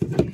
house.